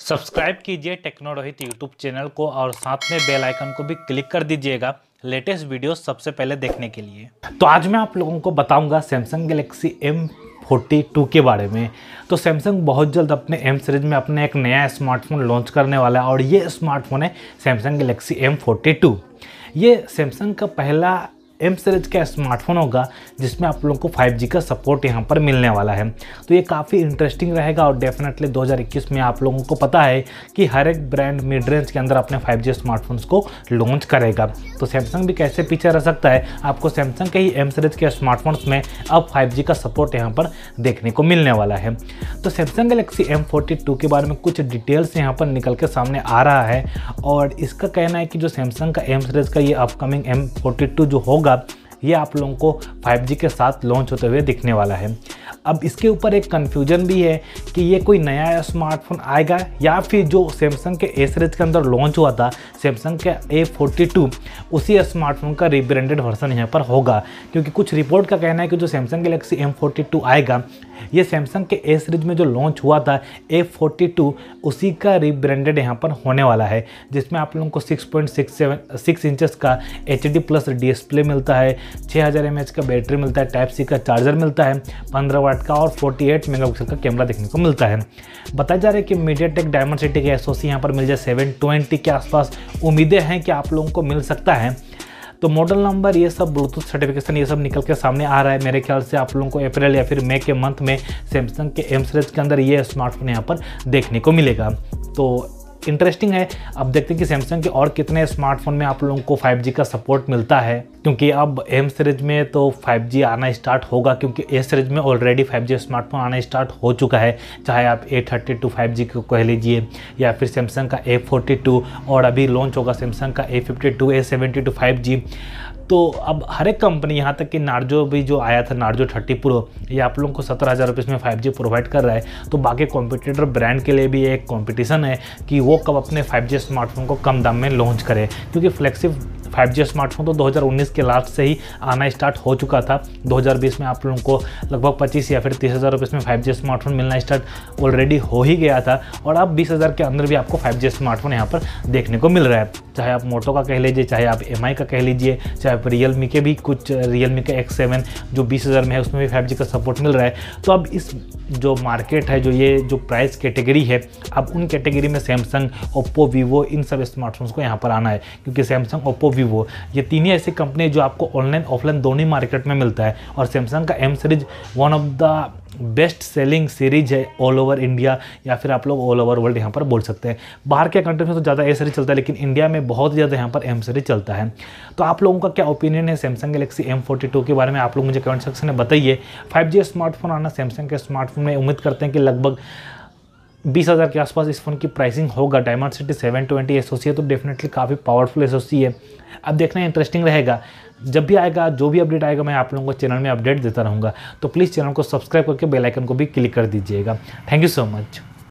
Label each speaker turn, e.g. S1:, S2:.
S1: Subscribe कीजिए टेक्नोरोहित YouTube channel को और साथ में बेल आइकन को भी क्लिक कर दीजिएगा लेटेस्ट वीडियो सबसे पहले देखने के लिए। तो आज मैं आप लोगों को बताऊँगा Samsung Galaxy M forty two के बारे में। तो सैमसंग बहुत जल्द अपने एम सीरीज़ में अपने एक नया स्मार्टफ़ोन लॉन्च करने वाला है और ये स्मार्टफ़ोन है Samsung Galaxy M forty two ये सैमसंग का पहला एम सीरीज़ का स्मार्टफ़ोन होगा, जिसमें आप लोगों को 5G का सपोर्ट यहाँ पर मिलने वाला है। तो ये काफ़ी इंटरेस्टिंग रहेगा और डेफिनेटली 2021 में आप लोगों को पता है कि हर एक ब्रांड मिड रेंज के अंदर अपने 5G स्मार्टफोन्स को लॉन्च करेगा। तो सैमसंग भी कैसे पीछे रह सकता है? आपको सैमसंग के ही एम सीरीज़ के स्मार्टफोन्स में अब फाइव का सपोर्ट यहाँ पर देखने को मिलने वाला है। तो सैमसंग गलेक्सी एम के बारे में कुछ डिटेल्स यहाँ पर निकल के सामने आ रहा है और इसका कहना है कि जो सैमसंग का एम सीरीज़ का ये अपकमिंग एम जो होगा होगा ये आप लोगों को 5G के साथ लॉन्च होते हुए दिखने वाला है। अब इसके ऊपर एक कन्फ्यूज़न भी है कि ये कोई नया स्मार्टफ़ोन आएगा या फिर जो सैमसंग के ए के अंदर लॉन्च हुआ था सैमसंग के ए फोर्टी टू उसी स्मार्टफ़ोन का रिब्रांडेड वर्सन यहाँ पर होगा। क्योंकि कुछ रिपोर्ट का कहना है कि जो Samsung Galaxy M forty two आएगा, ये सैमसंग के ए सीरीज़ में जो लॉन्च हुआ था ए फोर्टी टू उसी का रिब्रांडेड यहाँ पर होने वाला है, जिसमें आप लोगों को six point six seven six inches का एच डी प्लस डिस्प्ले मिलता है छः हज़ार एम एच का बैटरी मिलता है टाइप सी का चार्जर मिलता है, पंद्रह वाट का और फोर्टी एट मेगा का कैमरा देखने को मिलता है। बताया जा रहा है कि मीडिया टेक डायमंड सिटी के एस ओ सी यहाँ पर मिल जाए सेवन ट्वेंटी के आसपास। उम्मीदें हैं कि आप लोगों को मिल सकता है। तो मॉडल नंबर ये सब ब्लूटूथ सर्टिफिकेशन ये सब निकल के सामने आ रहा है। मेरे ख्याल से आप लोगों को अप्रैल या फिर मई के मंथ में सैमसंग के एम सीरीज़ के अंदर ये स्मार्टफ़ोन यहाँ पर देखने को मिलेगा। तो इंटरेस्टिंग है। अब देखते हैं कि सैमसंग के और कितने स्मार्टफ़ोन में आप लोगों को 5G का सपोर्ट मिलता है। क्योंकि अब एम सीरीज़ में तो 5G आना स्टार्ट होगा, क्योंकि ए सीरीज़ में ऑलरेडी 5G स्मार्टफ़ोन आना स्टार्ट हो चुका है। चाहे आप A thirty two five G को कह लीजिए, या फिर सैमसंग का ए फोर्टी टू और अभी लॉन्च होगा सैमसंग का A fifty two A seventy two five G तो अब हर एक कंपनी यहाँ तक कि नार्जो भी जो आया था नार्जो थर्टी प्रो ये आप लोगों को सत्रह हज़ार रुपये इसमें फाइव जी प्रोवाइड कर रहा है। तो बाकी कॉम्पिटिटर ब्रांड के लिए भी एक कॉम्पिटिशन है कि वो कब अपने फाइव जी स्मार्टफ़ोन को कम दाम में लॉन्च करे, क्योंकि फ्लेक्सिव 5G स्मार्टफ़ोन तो 2019 के लास्ट से ही आना स्टार्ट हो चुका था। 2020 में आप लोगों को लगभग 25 या फिर तीस हज़ार रुपये में 5G स्मार्टफ़ोन मिलना स्टार्ट ऑलरेडी हो ही गया था और अब बीस हज़ार के अंदर भी आपको 5G स्मार्टफ़ोन यहाँ पर देखने को मिल रहा है। चाहे आप मोटो का कह लीजिए, चाहे आप एमआई का कह लीजिए, चाहे आप रियल के भी कुछ रियल का एक्स जो बीस में है, उसमें भी फाइव का सपोर्ट मिल रहा है। तो अब इस जो मार्केट है, जो ये जो प्राइस कैटेगरी है, अब उन कैटेगरी में सैमसंग ओप्पो वीवो इन सब स्मार्टफोन्स को यहाँ पर आना है। क्योंकि सैमसंग ओप्पो वीवो ये तीन ही ऐसी कंपनी जो आपको ऑनलाइन ऑफलाइन दोनों ही मार्केट में मिलता है। और सैमसंग का M series one of the best selling series है ऑल ओवर इंडिया या फिर आप लोग ऑल ओवर वर्ल्ड यहाँ पर बोल सकते हैं। बाहर के कंट्री में तो ज़्यादा ए सीरीज़ चलता है, लेकिन इंडिया में बहुत ज़्यादा यहाँ पर एम सीरीज़ चलता है। तो आप लोगों का क्या ओपिनियन है सैमसंग गलेक्सी एम फोर्टी के बारे में? आप लोग मुझे कमेंट सेक्शन में बताइए। फाइव स्मार्टफ़ोन आना सैमसंग के स्मार्टफ़ोन में, उम्मीद करते हैं कि लगभग बीस हज़ार के आसपास इस फ़ोन की प्राइसिंग होगा। Dimensity seven twenty S है तो डेफिनेटली काफ़ी पावरफुल एस है। अब देखना इंटरेस्टिंग रहेगा। जब भी आएगा, जो भी अपडेट आएगा, मैं आप लोगों को चैनल में अपडेट देता रहूँगा। तो प्लीज़ चैनल को सब्सक्राइब करके बेलाइकन को भी क्लिक कर दीजिएगा। Thank you so much